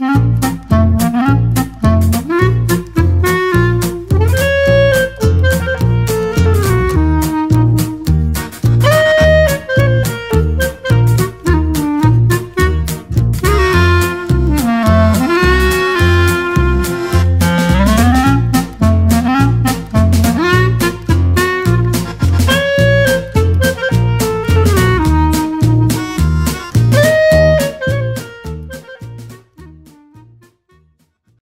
Mm-hmm.